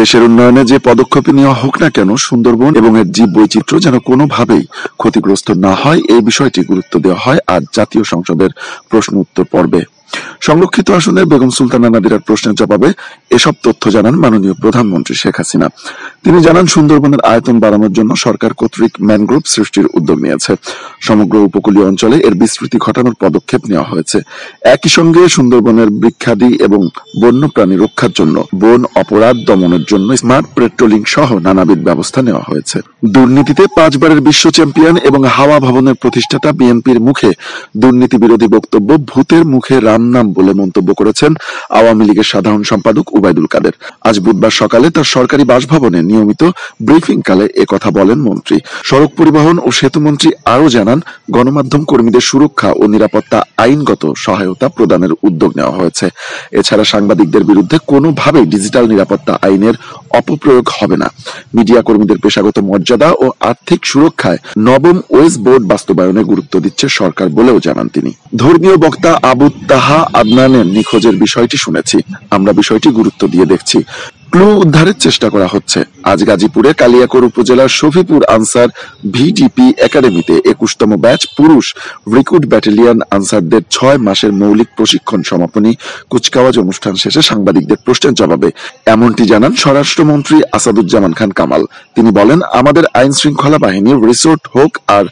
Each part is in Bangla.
দেশের উন্নয়নে যে পদক্ষেপ নেওয়া হোক না কেন সুন্দরবন এবং এর জীব বৈচিত্র্য যেন কোনোভাবেই ক্ষতিগ্রস্ত না হয়, এই বিষয়টি গুরুত্ব দেওয়া হয় আজ জাতীয় সংসদের প্রশ্ন উত্তর পর্বে। সংরক্ষিত আসনে বেগম সুলতানা নাদিরার প্রশ্নের জবাবে এসব তথ্য জানান মাননীয় প্রধানমন্ত্রী শেখ হাসিনা। তিনি জানান, সুন্দরবনের আয়তন বাড়ানোর জন্য সরকার কর্তৃক ম্যানগ্রোভ সৃষ্টির উদ্যোগ নিয়েছে। সমগ্র উপকূলীয় অঞ্চলে এর বিস্তৃতি ঘটানোর পদক্ষেপ নেওয়া হয়েছে। একই সঙ্গে সুন্দরবনের বৃক্ষাদি এবং বন্যপ্রাণী রক্ষার জন্য বন অপরাধ দমনের জন্য স্মার্ট পেট্রোলিং সহ নানাবিধ ব্যবস্থা নেওয়া হয়েছে। দুর্নীতিতে পাঁচবারের বিশ্ব চ্যাম্পিয়ন এবং হাওয়া ভবনের প্রতিষ্ঠাতা বিএনপির মুখে দুর্নীতি বিরোধী বক্তব্য ভূতের মুখে রাম নাম বলে মন্তব্য করেছেন আওয়ামী লীগের সাধারণ সম্পাদক উবায়দুল কাদের। আজ বুধবার সকালে তার সরকারি বাসভবনে নিয়মিত ব্রিফিং কালে কথা বলেন মন্ত্রী। সড়ক পরিবহন ও সেতু মন্ত্রী আরও জানান, গণমাধ্যম কর্মীদের সুরক্ষা ও নিরাপত্তা আইনগত সহায়তা প্রদানের উদ্যোগ নেওয়া হয়েছে। এছাড়া সাংবাদিকদের বিরুদ্ধে কোনোভাবেই ডিজিটাল নিরাপত্তা আইনের অপপ্রয়োগ হবে না। মিডিয়া কর্মীদের পেশাগত মর্যাদা ও আর্থিক সুরক্ষায় নবম ওয়েস বোর্ড বাস্তবায়নে গুরুত্ব দিচ্ছে সরকার বলেও জানান তিনি। ধর্মীয় বক্তা আবু তাহা আদনানের নিখোঁজের বিষয়টি শুনেছি। আমরা বিষয়টি গুরুত্ব দিয়ে দেখছি। ক্লু উদ্ধারের চেষ্টা করা হচ্ছে। আজ গাজীপুরে কালিয়াকোর উপজেলার শফিপুর আনসার ভিডিপি একাডেমিতে একুশতম ব্যাচ পুরুষ রিক্রুট ব্যাটালিয়ন আনসারদের ছয় মাসের মৌলিক প্রশিক্ষণ সমাপনী কুচকাওয়াজ অনুষ্ঠান শেষে সাংবাদিকদের প্রশ্নের জবাবে। এমনটি জানান স্বরাষ্ট্রমন্ত্রী আসাদুজ্জামান খান কামাল। তিনি বলেন, আমাদের আইন শৃঙ্খলা বাহিনীর রিসোর্ট হোক আর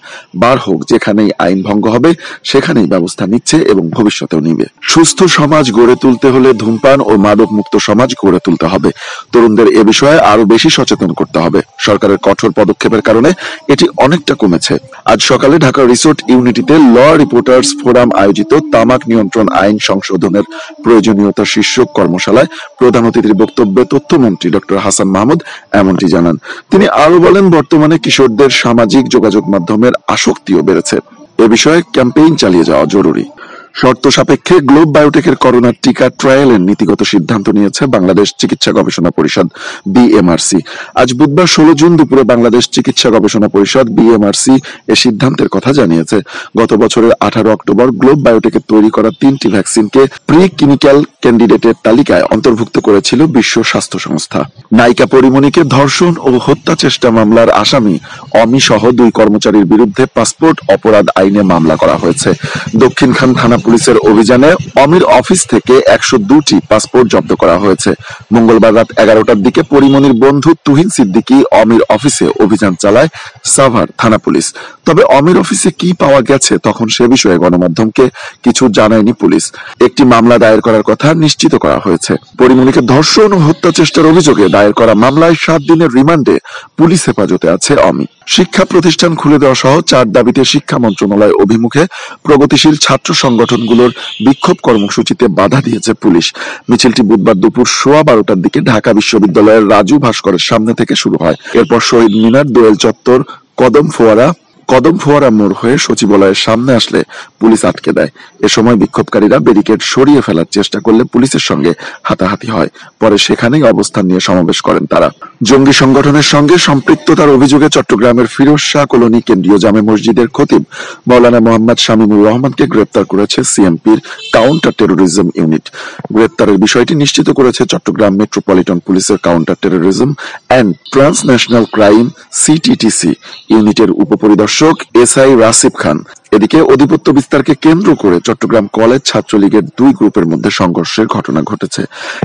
বার হোক, যেখানেই আইন ভঙ্গ হবে, সেখানেই ব্যবস্থা নিচ্ছে এবং ভবিষ্যতেও নিবে। সুস্থ সমাজ গড়ে তুলতে হলে ধূমপান ও মাদক মুক্ত সমাজ গড়ে তুলতে হবে। তরুণদের এ বিষয়ে আরও বেশি সচেতন করতে হবে। সরকারের কঠোর পদক্ষেপের কারণে এটি অনেকটা কমেছে। আজ সকালে ঢাকা রিসোর্ট ইউনিটিতে ল রিপোর্টার্স ফোরাম আয়োজিত তামাক নিয়ন্ত্রণ আইন সংশোধনের প্রয়োজনীয়তা শীর্ষক কর্মশালায় প্রধান অতিথির বক্তব্যে তথ্যমন্ত্রী ডক্টর হাসান মাহমুদ এমনটি জানান। তিনি আরও বলেন, বর্তমানে কিশোরদের সামাজিক যোগাযোগ মাধ্যমের আসক্তিও বেড়েছে। এ বিষয়ে ক্যাম্পেইন চালিয়ে যাওয়া জরুরি। শর্ত সাপেক্ষে গ্লোব বায়োটেকের করোনা টিকা ট্রায়ালের নীতিগত সিদ্ধান্ত নিয়েছে বাংলাদেশ চিকিৎসা গবেষণা পরিষদ, বিএমআরসি। আজ বুধবার ষোলো জুন দুপুরে বাংলাদেশ চিকিৎসা গবেষণা পরিষদ, বিএমআরসি, এ সিদ্ধান্তের কথা জানিয়েছে। গত বছরের আঠারো অক্টোবর গ্লোব বায়োটেকের তৈরি করা তিনটি ভ্যাকসিনকে প্রি ক্লিনিক্যাল ক্যান্ডিডেটের তালিকায় অন্তর্ভুক্ত করেছিল বিশ্ব স্বাস্থ্য সংস্থা। নায়িকা পরিমণিকে ধর্ষণ ও হত্যা চেষ্টা মামলার আসামি অমি সহ দুই কর্মচারীর বিরুদ্ধে পাসপোর্ট অপরাধ আইনে মামলা করা হয়েছে। দক্ষিণখান থানা পুলিশের অভিযানে অমির অফিস থেকে একশো দুটি পাসপোর্ট জব্দ করা হয়েছে। মঙ্গলবার রাত এগারোটার দিকে পরিমণির বন্ধু তুহিন সিদ্দিকি অমির অফিসে অভিযান চালায় সাভার থানা পুলিশ। তবে অমির অফিসে কি পাওয়া গেছে তখন সে বিষয়ে গণমাধ্যমকে কিছু জানায়নি পুলিশ। একটি মামলা দায়ের করার কথা নিশ্চিত করা হয়েছে। পরিমণিকে ধর্ষণ ও হত্যা চেষ্টার অভিযোগে দায়ের করা মামলায় সাত দিনের রিমান্ডে পুলিশ হেফাজতে আছে অমি শিক্ষা প্রতিষ্ঠান খুলে দেওয়া সহ চার দাবিতে শিক্ষা মন্ত্রণালয় অভিমুখে প্রগতিশীল ছাত্র সংগঠনগুলোর বিক্ষোভ কর্মসূচিতে বাধা দিয়েছে পুলিশ। মিছিলটি বুধবার দুপুর সোয়া বারোটার দিকে ঢাকা বিশ্ববিদ্যালয়ের রাজু ভাস্করের সামনে থেকে শুরু হয়। এরপর শহীদ মিনার দোয়েল চত্বর কদম ফোয়ারা কদম ফোয়ারা মোড় হয়ে সচিবালয়ের সামনে আসলে পুলিশ আটকে দেয়। এ সময় বিক্ষোভকারীরা ব্যারিকেড সরিয়ে ফেলার চেষ্টা করলে পুলিশের সঙ্গে হাতাহাতি হয়। পরে সেখানেই অবস্থান নিয়ে সমাবেশ করেন তারা। জঙ্গি সংগঠনের সঙ্গে সম্পৃক্ততার অভিযোগে চট্টগ্রামের ফিরোজ শাহ কলোনি কেন্দ্রীয় জামে মসজিদের খতিব মৌলানা মোহাম্মদ শামিমুর রহমানকে গ্রেপ্তার করেছে সিএমপির কাউন্টার টেরোরিজম ইউনিট। গ্রেপ্তারের বিষয়টি নিশ্চিত করেছে চট্টগ্রাম মেট্রোপলিটন পুলিশের counter terrorism and transnational crime CTTC ইউনিটের উপপরিদর্শক এস আই রাসিফ খান। এদিকে অধিপত্য বিস্তারকে কেন্দ্র করে চট্টগ্রাম কলেজ ছাত্রলীগের দুই গ্রুপের মধ্যে সংঘর্ষের ঘটনা ঘটেছে।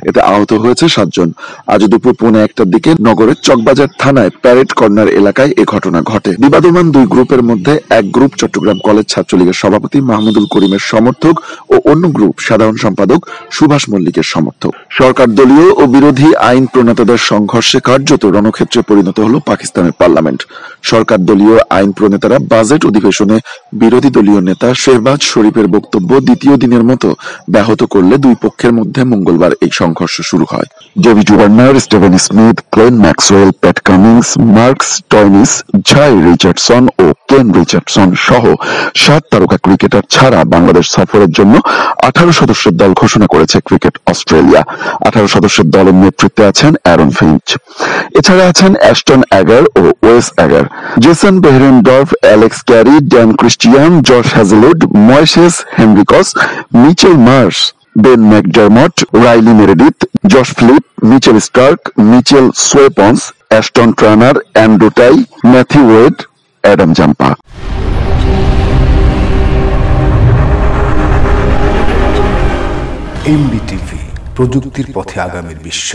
এতে আহত হয়েছে সাতজন। আজ দুপুর পৌনে একটার দিকে নগরের চকবাজার থানায় প্যারেড কর্নার এলাকায় এ ঘটনা ঘটে। বিবাদমান দুই গ্রুপের মধ্যে এক গ্রুপ চট্টগ্রাম কলেজ ছাত্রলীগের সভাপতি মাহমুদুল করিমের সমর্থক ও অন্য গ্রুপ সাধারণ সম্পাদক সুভাষ মল্লিকের সমর্থক। সরকার দলীয় ও বিরোধী আইন প্রণেতাদের সংঘর্ষে কার্যত রণক্ষেত্রে পরিণত হল পাকিস্তানের পার্লামেন্ট। সরকার দলীয় আইন প্রণেতারা বাজেট অধিবেশনে বিরোধী দলীয় নেতা শেহবাজ শরীফের বক্তব্য দ্বিতীয় দিনের মতো ব্যাহত করলে দুই পক্ষের মধ্যে মঙ্গলবার এই সংঘর্ষ শুরু হয়। Warner Steven Smith Glenn Maxwell Pat Cummins Marcus Jhye Richardson ও রিচার্ডসন সহ সাত তারকা ক্রিকেটার ছাড়া বাংলাদেশ সফরের জন্য আঠারো সদস্যের দল ঘোষণা করেছে ক্রিকেট অস্ট্রেলিয়া। আঠারো সদস্যের দলের নেতৃত্বে আছেন অ্যারন ফিঞ্চ। এছাড়া আছেন অ্যাস্টন অ্যাগার ও Wes Agar. Jason Behrendorff, Alex Carey, Dan Christian George Hazlewood Moises Henriques, Mitchell Marsh Ben McDermott, Riley Meredith, Josh Philippe, Mitchell Starc, Mitchell Swepson, Ashton Turner, Andrew Tye, Matthew Wade, Adam Zampa. MBTV, প্রযুক্তির পথে আগামীর বিশ্ব।